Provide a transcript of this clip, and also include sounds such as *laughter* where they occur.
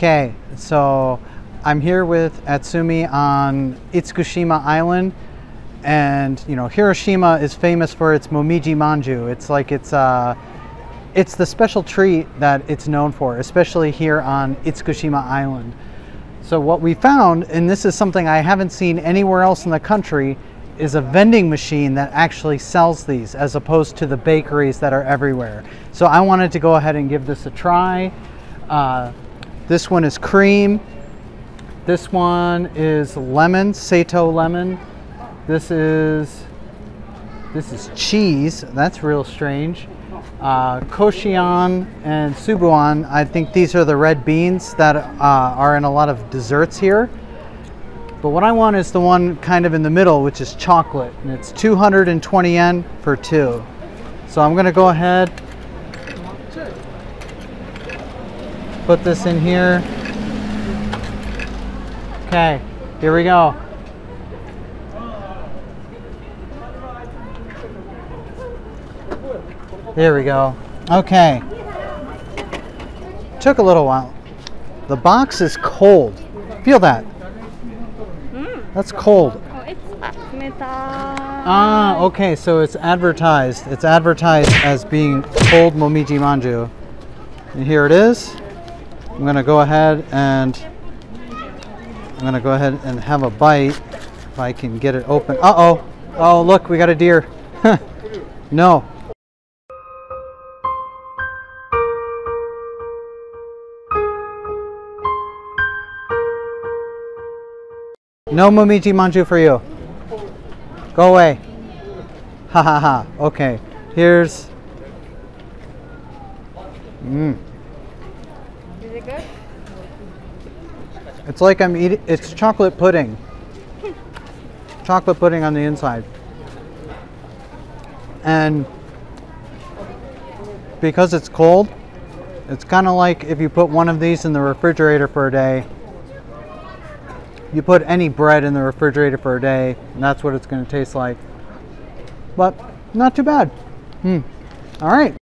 Okay, so I'm here with Atsumi on Itsukushima Island, and you know Hiroshima is famous for its momiji manju. It's like it's uh, it's the special treat that it's known for, especially here on Itsukushima Island. So what we found, and this is something I haven't seen anywhere else in the country, is a vending machine that actually sells these as opposed to the bakeries that are everywhere. So I wanted to go ahead and give this a try. Uh, this one is cream. This one is lemon, Sato lemon. This is this is cheese. That's real strange. Uh, Koshian and Tsubuan, I think these are the red beans that uh, are in a lot of desserts here. But what I want is the one kind of in the middle, which is chocolate. And it's 220 yen for two. So I'm gonna go ahead, put this in here. Okay, here we go. There we go. Okay. Took a little while. The box is cold. Feel that. That's cold. Oh, it's. Ah, okay, so it's advertised. It's advertised as being cold momiji manju. And here it is. I'm gonna go ahead and I'm gonna go ahead and have a bite if I can get it open. Uh-oh. Oh, look, we got a deer. *laughs* no. No momiji manju for you. Go away. Ha ha ha. Okay. Here's. Mm. Good? It's like I'm eating. It's chocolate pudding. chocolate pudding on the inside. And because it's cold, it's kind of like if you put one of these in the refrigerator for a day. You put any bread in the refrigerator for a day, and that's what it's going to taste like. But not too bad. Hmm. All right.